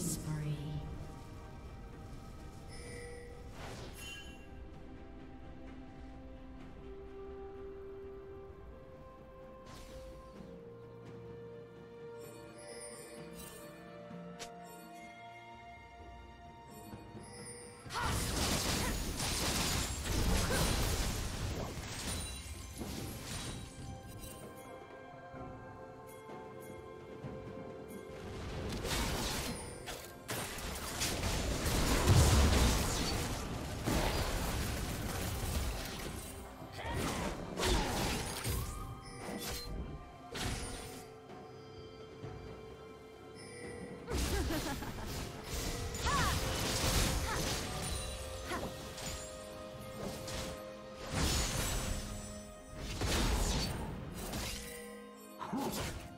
Killing Huh.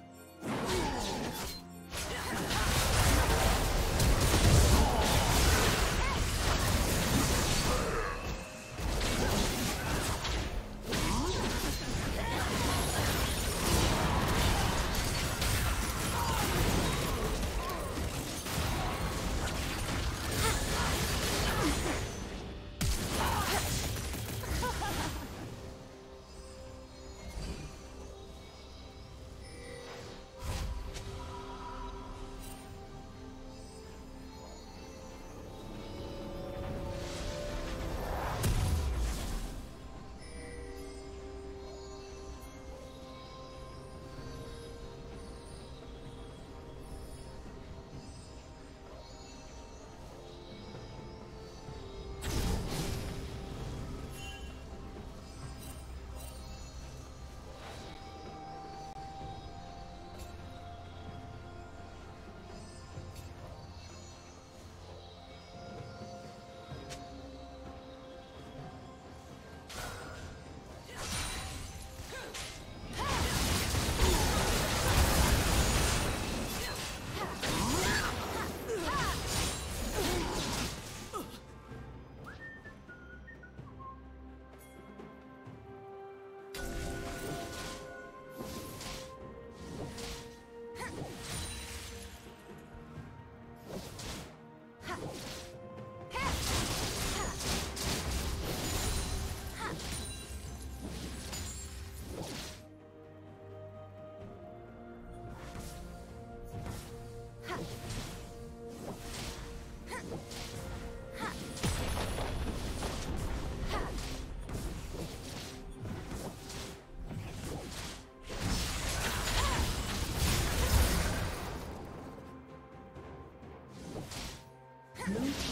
Blue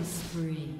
Killing spree.